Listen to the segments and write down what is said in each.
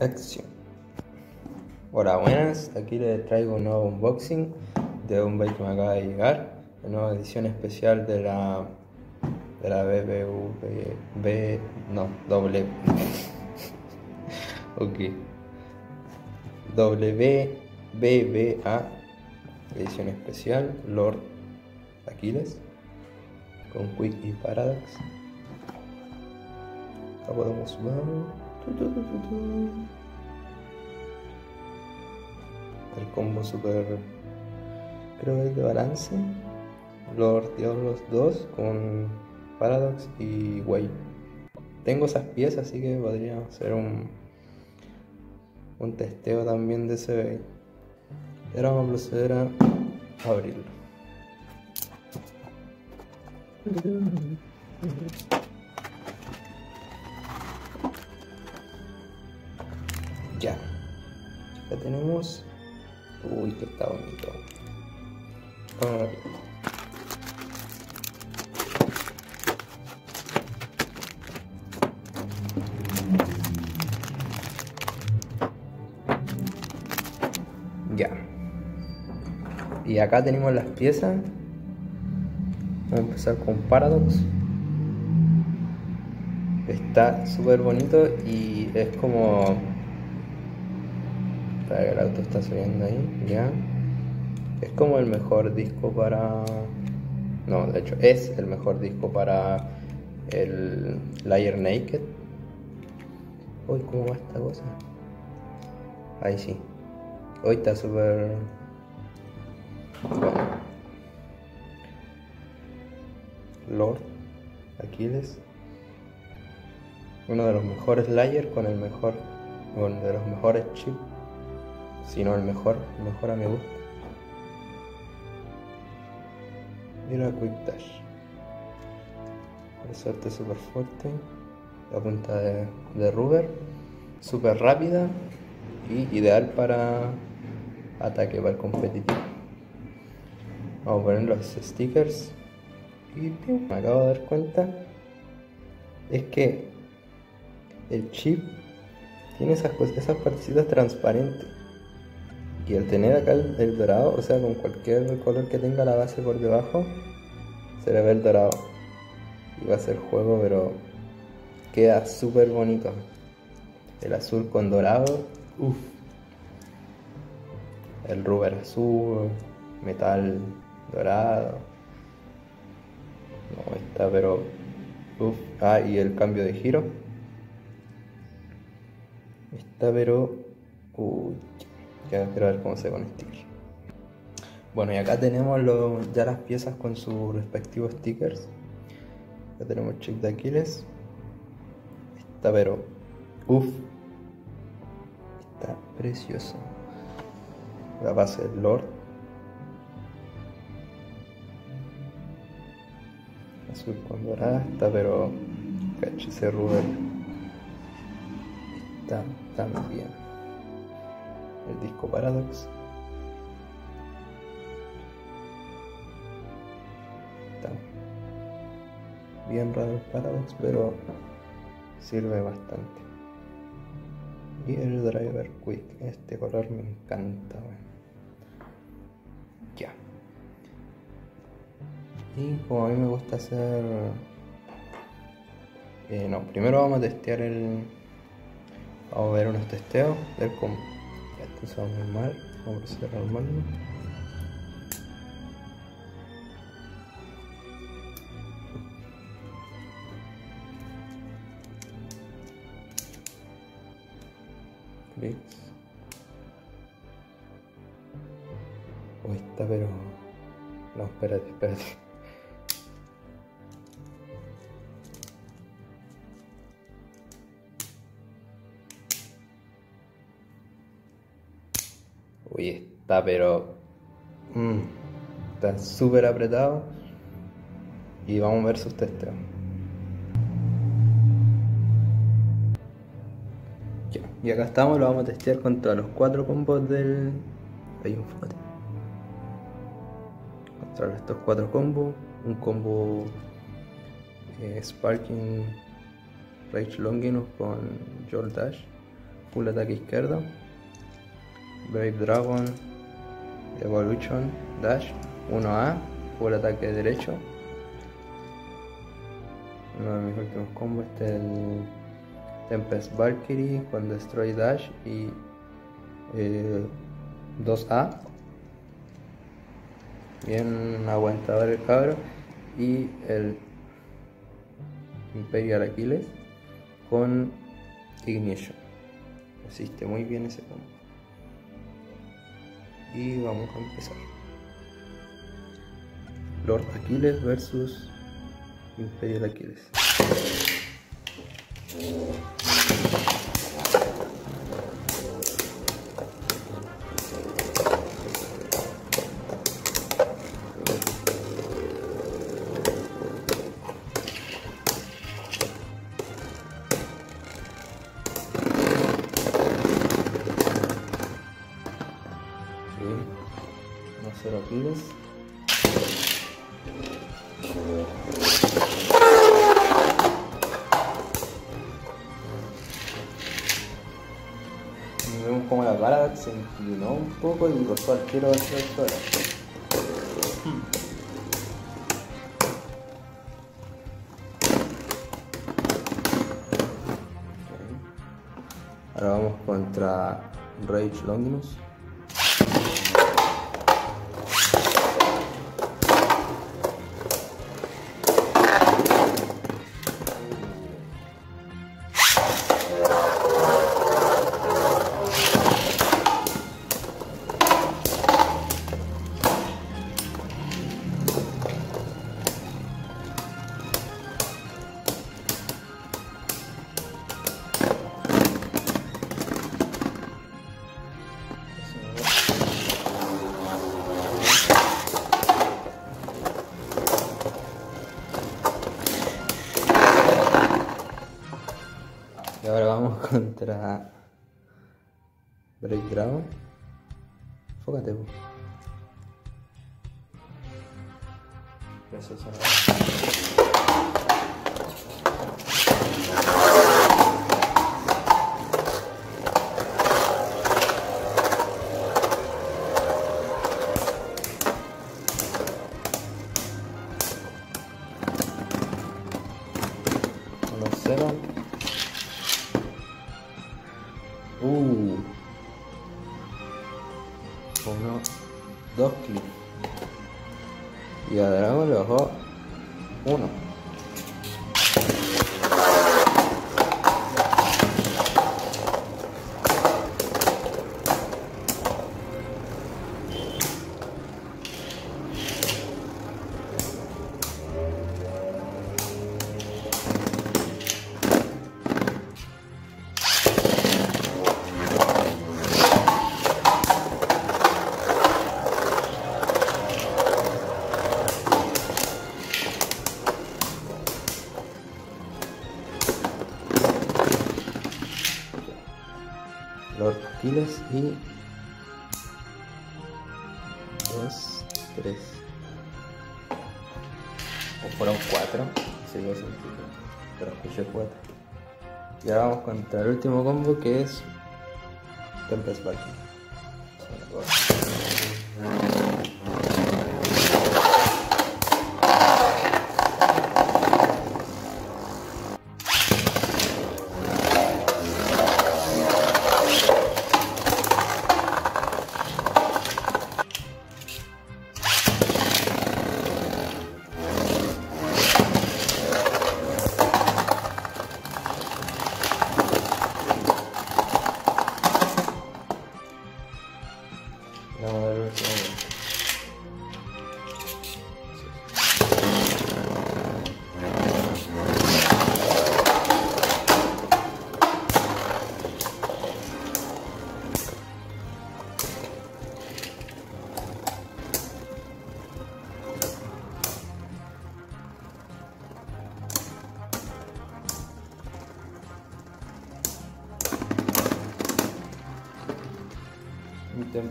Acción. Hola, buenas. Aquí les traigo un nuevo unboxing de un bike que me acaba de llegar. Una nueva edición especial de la. de la BBV. B, no, doble. ok. WBBA. Edición especial. Lord Aquiles. Con Quick y Paradox. Acá podemos ver. El combo super. Creo que es de balance. Lord Diablos 2 con Paradox y Way. Tengo esas piezas, así que podría hacer un. Un testeo también de ese. Y ahora vamos a proceder a abrirlo. Ya tenemos. Uy, que está bonito. Ya. Y acá tenemos las piezas. Vamos a empezar con Paradox. Está súper bonito y es como el auto está subiendo ahí, ya. Es como el mejor disco para. No, de hecho, es el mejor disco para el Layer Naked. Uy, ¿cómo va esta cosa? Ahí sí. Hoy está súper. Bueno. Lord Aquiles. Uno de los mejores Layer con el mejor. Uno de los mejores chips si no el mejor, el mejor a mi gusto. Una Quick Dash. Resorte súper fuerte, la punta de, de rubber, súper rápida y ideal para ataque, para el competitivo. Vamos a poner los stickers y me acabo de dar cuenta es que el chip tiene esas, esas partecitas transparentes y al tener acá el, dorado, o sea, con cualquier color que tenga la base por debajo, se le ve el dorado. Y va a ser juego, pero queda súper bonito. El azul con dorado, uff. El rubber azul, metal dorado. No, está pero... Uff. Ah, y el cambio de giro. Está pero... Uy, ya quiero ver cómo se con sticker. Bueno, y acá tenemos ya las piezas con sus respectivos stickers. Ya tenemos chip de Aquiles. Está pero. Uff. Está precioso. La base del Lord. Azul con dorada. Está pero. ese Rubber. Está tan bien el disco Paradox. Bien raro el Paradox, pero sirve bastante. Y el Driver Quick, este color me encanta. Ya. Y como a mí me gusta hacer... Eh, no, primero vamos a testear el... Vamos a ver unos testeos, ver cómo es normal, vamos a proceder normal. Clics. Oh, está pero... No, espérate, espérate. Uy, está pero... Mm, está súper apretado. Y vamos a ver sus testeos. Y acá estamos, lo vamos a testear contra los cuatro combos del... Hay un fote. Contra estos cuatro combos. Un combo eh, Sparking Rage Longinus con Joel Dash. full ataque izquierdo. Brave Dragon, Evolution, Dash, 1A, full ataque derecho. Uno de mis últimos combos este es el Tempest Valkyrie con Destroy Dash y 2A. Eh, Bien aguantador el cabro. Y el Imperial Aquiles con Ignition. Resiste muy bien ese combo. Y vamos a empezar. Lord Aquiles versus Imperial Aquiles. Vemos como la bala se inclinó un poco y costó al tiro hacia el. Ahora vamos contra Rage Longinus. contra Breakdown. Fócate, vos. Eso dos clics. Y a Dragon le bajó uno. Aquiles y dos, tres. O fueron cuatro si lo sentido pero escuché cuatro. Y ahora vamos contra el último combo que es Tempest Valkyrie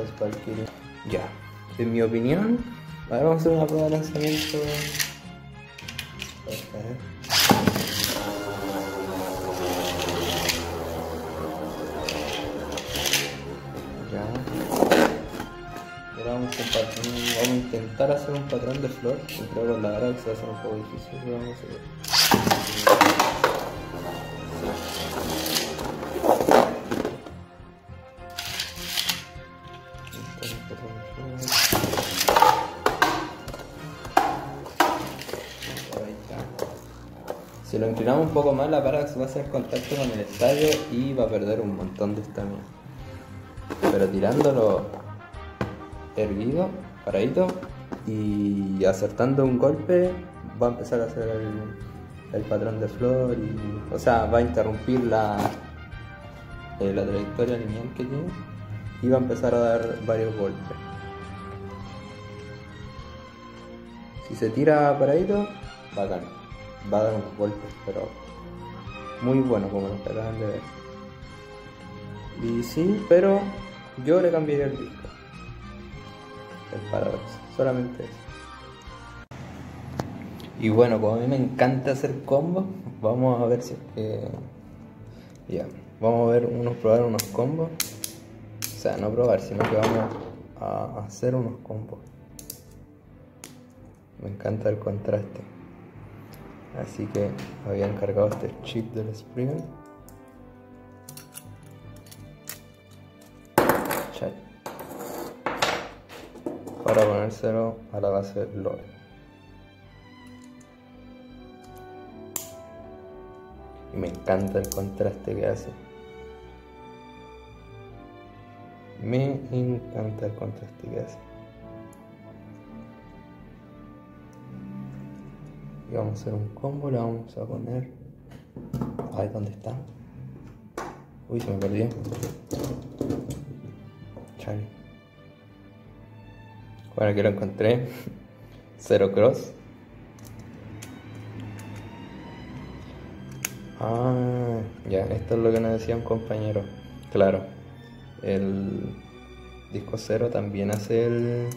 Pues, las Valkyries. Ya, en mi opinión, ahora vamos a hacer una prueba de lanzamiento. Ya. Ahora vamos a, vamos a intentar hacer un patrón de flor. Creo que con la verdad se va a hacer un poco difícil, pero vamos a ver. Inclinamos un poco más, la Paradox va a hacer contacto con el estadio y va a perder un montón de estamina. Pero tirándolo erguido, paradito y acertando un golpe, va a empezar a hacer el, el patrón de flor y, o sea, va a interrumpir la, eh, la trayectoria lineal que tiene y va a empezar a dar varios golpes. Si se tira paradito, bacán. Va a dar unos golpes, pero muy bueno como lo que acaban de ver. Y sí, pero yo le cambiaría el disco. El paradox, solamente eso. Y bueno, como a mí me encanta hacer combos, vamos a ver si es que. Ya, vamos a ver unos probar unos combos. O sea, no probar, sino que vamos a hacer unos combos. Me encanta el contraste. Así que había encargado este chip del Springer. Chat. Para ponérselo a la base LOL. Y me encanta el contraste que hace. Me encanta el contraste que hace. Y vamos a hacer un combo, le vamos a poner. Ay, ¿dónde está? Uy, se me perdió. Chale. Bueno, aquí lo encontré. Cero cross. Ah, ya, esto es lo que nos decía un compañero. Claro, el disco cero también hace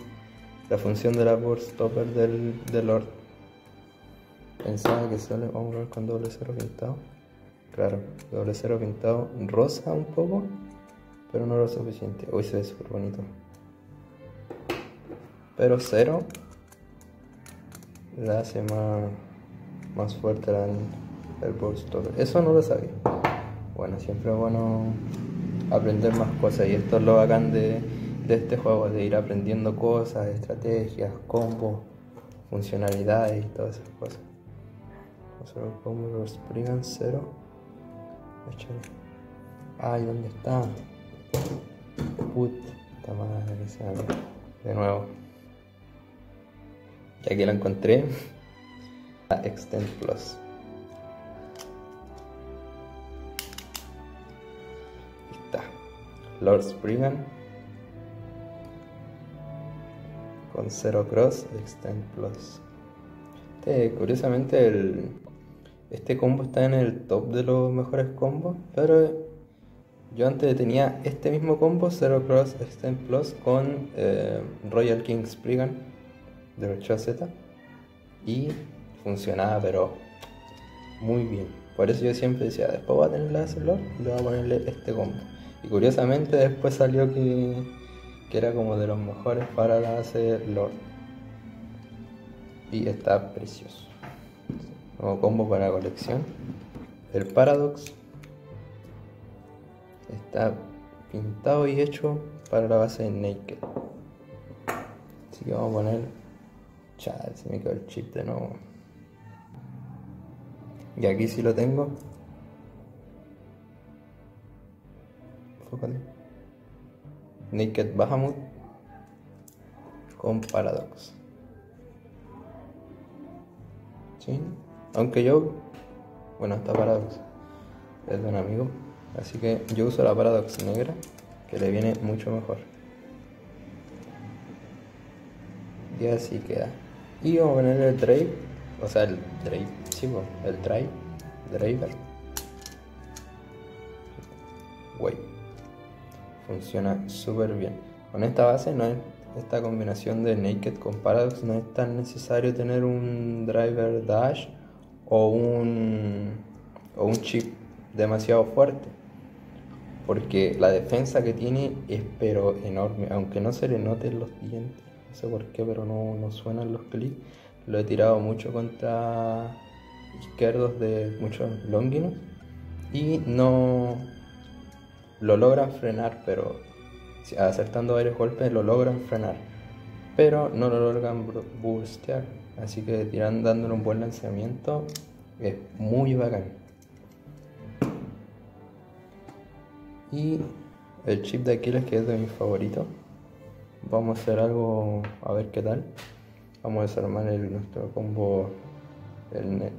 la función de la board stopper del, del Lord. Pensaba que solo vamos a ver con doble cero pintado. Claro, doble cero pintado rosa un poco, pero no lo suficiente. Uy, se ve súper bonito. Pero cero le hace más, más fuerte la, el board stopper. Eso no lo sabía. Bueno, siempre es bueno aprender más cosas y esto es lo bacán de, de este juego, de ir aprendiendo cosas, estrategias, combos, funcionalidades y todas esas cosas. Vamos a ver cómo lo Springan cero. Ay, ¿dónde está? Puta madre que se abre. De nuevo. Y aquí la encontré. La Extend Plus. Está. Lord Spriggan. Con 0 cross Extend Plus. Este, curiosamente el, este combo está en el top de los mejores combos, pero yo antes tenía este mismo combo, 0 Cross Extend Plus, con eh, Royal King Spriggan de 8Z y funcionaba, pero muy bien. Por eso yo siempre decía, después voy a tener la Lord y le voy a ponerle este combo. Y curiosamente después salió que, que era como de los mejores para la base Lord. Y está precioso. Nuevo combo para colección. El Paradox está pintado y hecho para la base de Naked. Así que vamos a poner. Chad, se me quedó el chip de nuevo. Y aquí sí lo tengo. Fócate. Naked Bahamut con Paradox. Aunque yo, bueno, esta Paradox es de un amigo, así que yo uso la Paradox negra, que le viene mucho mejor. Y así queda. Y vamos a poner el drive, o sea, el drive, sí, el drive, driver. Wey, funciona súper bien. Con esta base no es esta combinación de Naked con Paradox no es tan necesario tener un driver dash o un, o un chip demasiado fuerte. Porque la defensa que tiene es pero enorme, aunque no se le noten los dientes. No sé por qué, pero no, no suenan los clics. Lo he tirado mucho contra izquierdos de muchos longinos y no lo logran frenar, pero acertando varios golpes lo logran frenar, pero no lo logran boostear. Así que tiran dándole un buen lanzamiento es muy bacán. Y el chip de Aquiles que es de mis favoritos. Vamos a hacer algo a ver qué tal. Vamos a desarmar el, nuestro combo el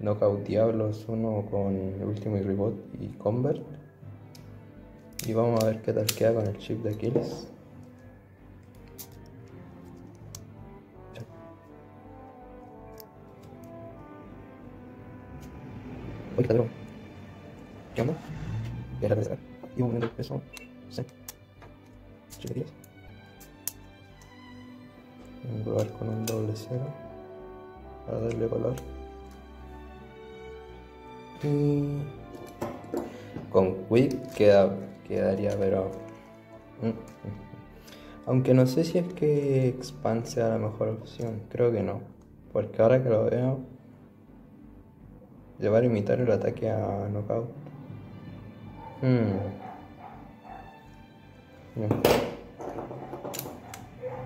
Knockout Diablos 1 con Ultimate Reboot y Convert. Y vamos a ver qué tal queda con el chip de Aquiles. Uy, ladrón. ¿Qué onda? Ya la pensar. Y un momento de peso. Sí. Chip de Aquiles. Voy a con un doble cero. Para darle color. Y con Quick queda, quedaría, pero. Mm, mm. Aunque no sé si es que Expand sea la mejor opción, creo que no. Porque ahora que lo veo, llevar a imitar el ataque a Knockout. Hmm.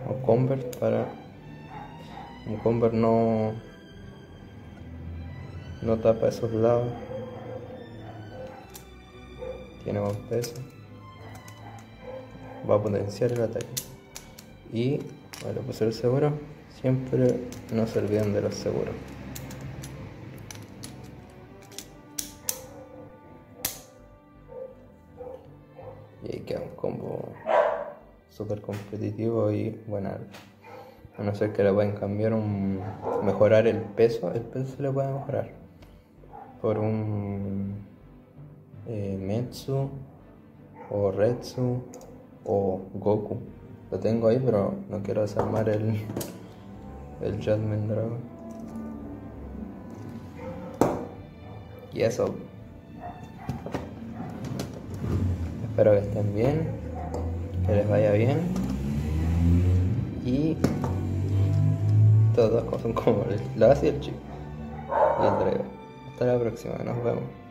O Convert para. Un Convert no no tapa esos lados tiene más peso va a potenciar el ataque y para pasar el seguro siempre no se olviden de los seguros competitivo y buena a no ser que le pueden cambiar un mejorar el peso el peso se le puede mejorar por un eh, Metsu o Retsu o Goku. Lo tengo ahí, pero no quiero desarmar el, el Judgment Dragon. Y eso. Espero que estén bien, que les vaya bien. Y todas las cosas como base y el chip y driver. Hasta la próxima, nos vemos.